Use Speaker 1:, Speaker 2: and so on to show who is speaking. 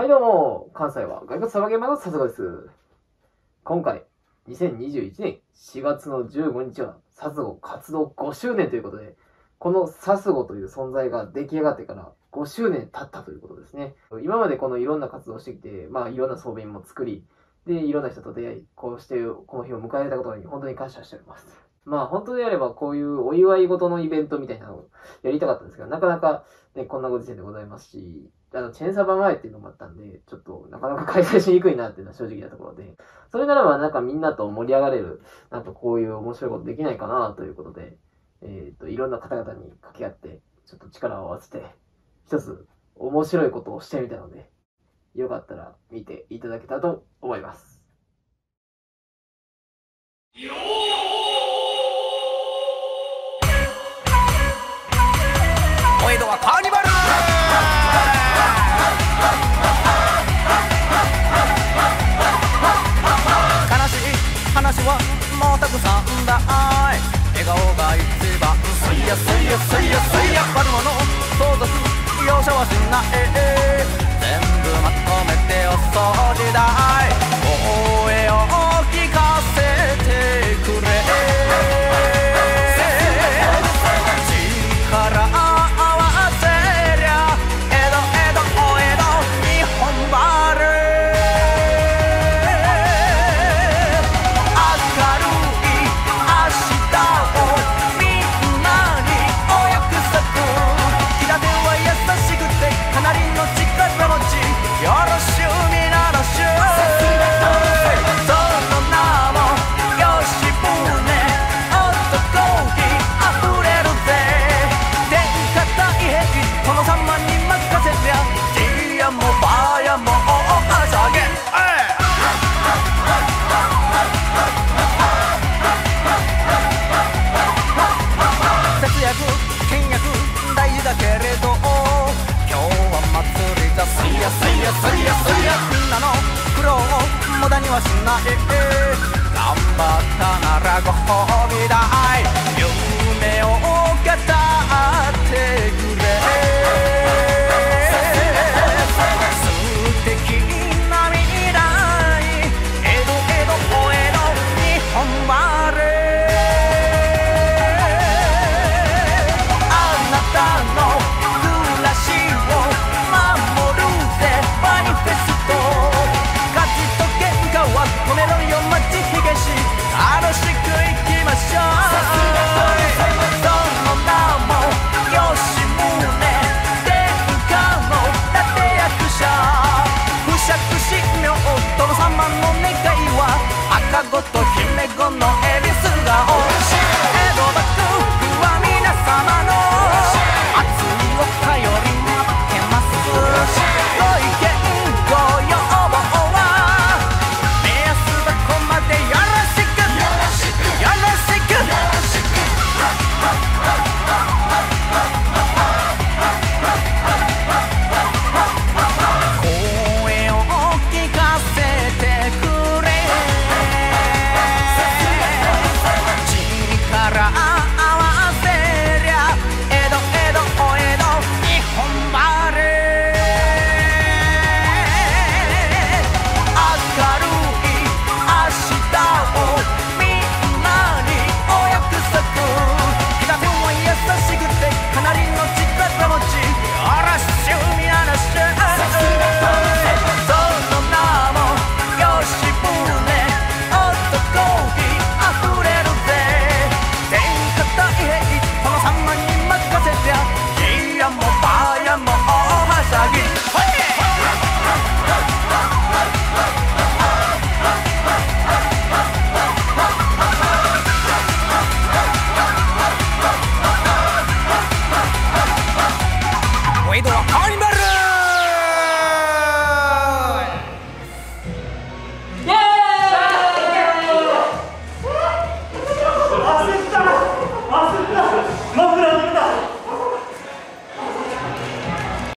Speaker 1: はいどうも、関西は外国サバゲーマの佐藤です。今回、2021年4月の15日は、サスゴ活動5周年ということで、このサスゴという存在が出来上がってから5周年経ったということですね。今までこのいろんな活動をしてきて、まあいろんな装備も作り、で、いろんな人と出会い、こうしてこの日を迎えたことに本当に感謝しております。まあ本当であればこういうお祝い事のイベントみたいなのをやりたかったんですけど、なかなかね、こんなご時世でございますし、あの、チェーンサーバー前っていうのもあったんで、ちょっとなかなか開催しにくいなっていうのは正直なところで、それならばなんかみんなと盛り上がれる、なんかこういう面白いことできないかなということで、えっ、と、いろんな方々に掛け合って、ちょっと力を合わせて、一つ面白いことをしてみたので、よかったら見ていただけたらと思います。
Speaker 2: はカーニバル!悲しい話はもうたくさんだい。笑顔が一番すいやすいやすいや。すいや悪者相続容赦はしない。はしない頑張ったならご褒美だい。夢を語って Agotó